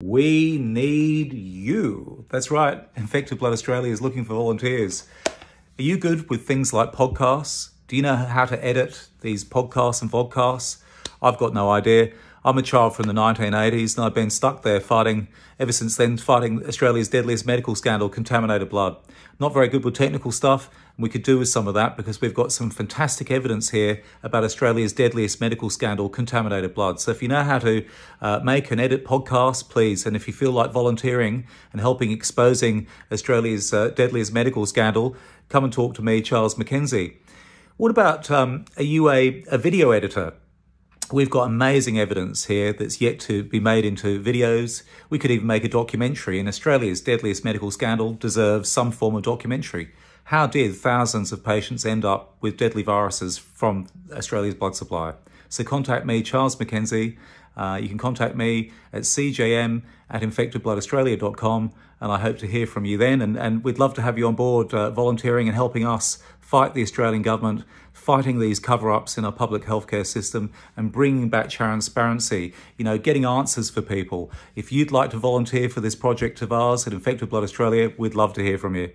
We need you. That's right. Infected Blood Australia is looking for volunteers. Are you good with things like podcasts? Do you know how to edit these podcasts and vodcasts? I've got no idea. I'm a child from the 1980s and I've been stuck there fighting, ever since then, fighting Australia's deadliest medical scandal, contaminated blood. Not very good with technical stuff, and we could do with some of that because we've got some fantastic evidence here about Australia's deadliest medical scandal, contaminated blood. So if you know how to uh, make and edit podcasts, please, and if you feel like volunteering and helping exposing Australia's uh, deadliest medical scandal, come and talk to me, Charles McKenzie. What about, um, are you a, a video editor? We've got amazing evidence here that's yet to be made into videos. We could even make a documentary, and Australia's deadliest medical scandal deserves some form of documentary. How did thousands of patients end up with deadly viruses from Australia's blood supply? So contact me, Charles McKenzie. Uh, you can contact me at cjm at infectedbloodaustralia.com, and I hope to hear from you then. And, and we'd love to have you on board uh, volunteering and helping us fight the Australian government, fighting these cover ups in our public healthcare system, and bringing back transparency, you know, getting answers for people. If you'd like to volunteer for this project of ours at Infected Blood Australia, we'd love to hear from you.